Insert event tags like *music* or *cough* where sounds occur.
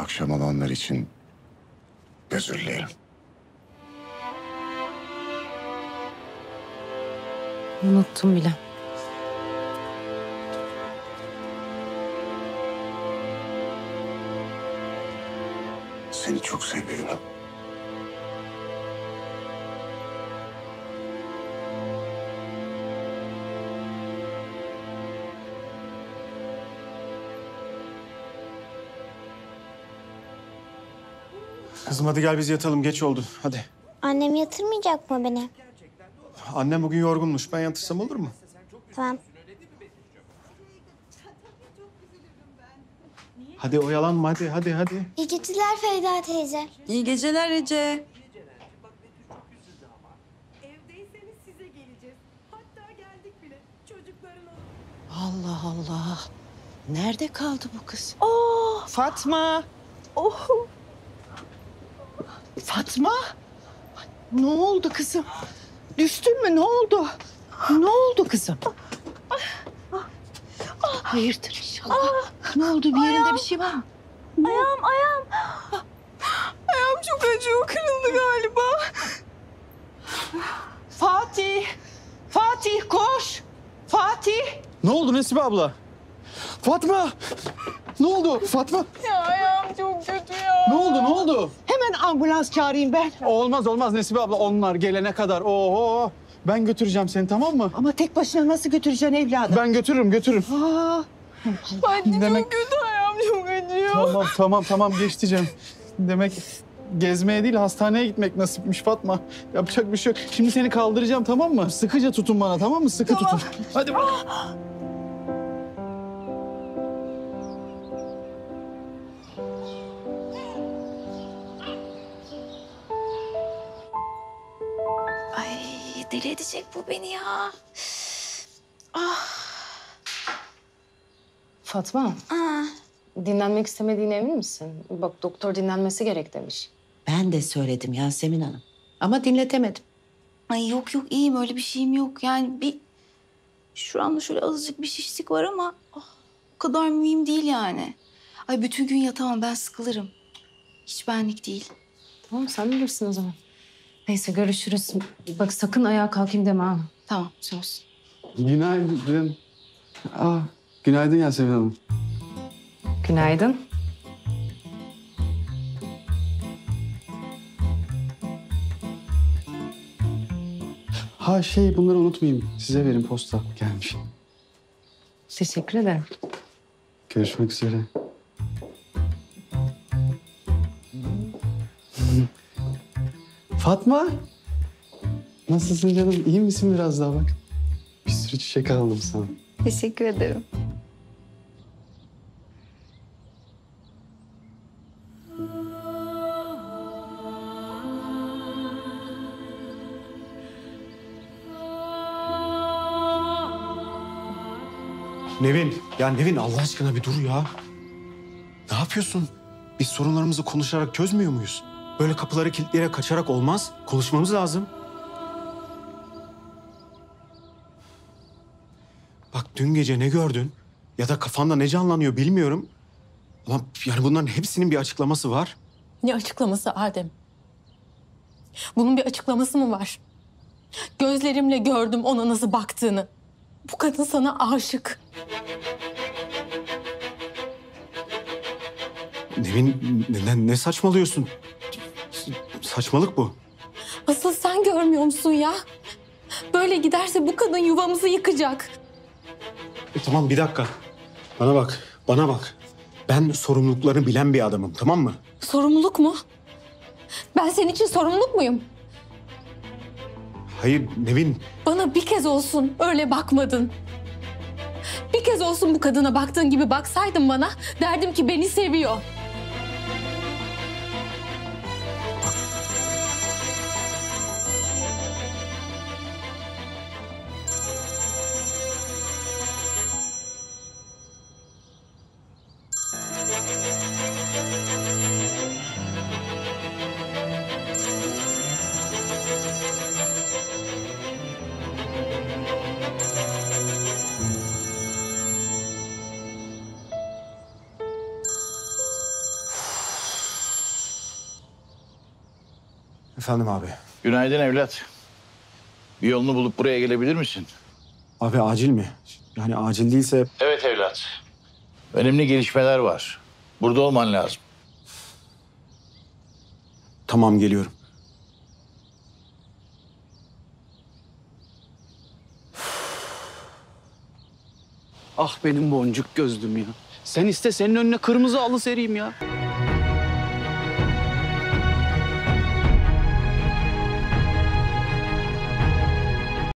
Akşam olanlar için özür dilerim. Unuttum bile. Seni çok seviyorum. Kızım hadi gel biz yatalım. Geç oldu. Hadi. Annem yatırmayacak mı beni? Annem bugün yorgunmuş. Ben yatırsam olur mu? Tamam. Hadi oyalanma hadi hadi hadi. İyi geceler Ferida teyze. İyi geceler Ece. Evdeyseniz size geleceğiz. Hatta geldik bile. Çocukların Allah Allah. Nerede kaldı bu kız? Fatma. Fatma? Ne oldu kızım? Düştün mü? Ne oldu? Ne oldu kızım? Hayırdır inşallah. Ne oldu? Bir yerinde bir şey var mı? Ayağım ayağım. Ayağım çok acıyor. Kırıldı galiba. Fatih! Fatih koş! Fatih! Ne oldu Nesibe abla? Fatma! Ne oldu Fatma? Ya ayağım çok kötü ya. Ne oldu ne oldu? Hemen ambulans çağırayım ben. Olmaz olmaz Nesibe abla onlar gelene kadar. Oho. Ben götüreceğim seni tamam mı? Ama tek başına nasıl götüreceksin evladım? Ben götürürüm götürürüm. Aa, Anne Demek- çok kötü ayağım çok acıyor. Tamam tamam tamam canım. Demek gezmeye değil hastaneye gitmek nasipmiş Fatma. Yapacak bir şey yok. Şimdi seni kaldıracağım tamam mı? Sıkıca tutun bana tamam mı? Sıkı tutun. Hadi bak. *gasps* deli edecek bu beni ya. Fatma, Aa, dinlenmek istemediğine emin misin? Bak doktor dinlenmesi gerek demiş. ben de söyledim Yasemin Hanım. Ama dinletemedim. ay yok yok iyiyim öyle bir şeyim yok. Yani bir şu anda şöyle azıcık bir şişlik var ama ah, o kadar mühim değil yani. Ay bütün gün yatamam ben sıkılırım. Hiç benlik değil. Tamam sen bilirsin o zaman. Neyse görüşürüz. Bak sakın ayağa kalkayım deme ha. Tamam söz. Günaydın. Aa, günaydın Yasemin Hanım. Günaydın. Ha şey bunları unutmayayım. Size verin posta gelmiş. Teşekkür ederim. Görüşmek üzere. Fatma. Nasılsın canım? İyi misin biraz daha bak? Bir sürü çiçek aldım sana. Teşekkür ederim. Nevin, ya Nevin Allah aşkına bir dur ya. Ne yapıyorsun? Biz sorunlarımızı konuşarak çözmüyor muyuz? Böyle kapıları kilitleyerek kaçarak olmaz. Konuşmamız lazım. Bak dün gece ne gördün? Ya da kafanda ne canlanıyor bilmiyorum. Ama yani bunların hepsinin bir açıklaması var. Ne açıklaması Adem? Bunun bir açıklaması mı var? Gözlerimle gördüm ona nasıl baktığını. Bu kadın sana aşık. Nevin ne, ne saçmalıyorsun? Saçmalık bu. Asıl sen görmüyor musun ya? Böyle giderse bu kadın yuvamızı yıkacak. E, tamam bir dakika. Bana bak, bana bak. Ben sorumluluklarını bilen bir adamım tamam mı? Sorumluluk mu? Ben senin için sorumluluk muyum? Hayır Nevin Bana bir kez olsun öyle bakmadın. Bir kez olsun bu kadına baktığın gibi baksaydın bana derdim ki beni seviyor. Efendim abi. Günaydın evlat. Bir yolunu bulup buraya gelebilir misin? Abi acil mi? Yani acil değilse Evet evlat. Önemli gelişmeler var. Burada olman lazım. tamam geliyorum. Ah benim boncuk gözlüm ya. Sen iste senin önüne kırmızı alı sereyim ya.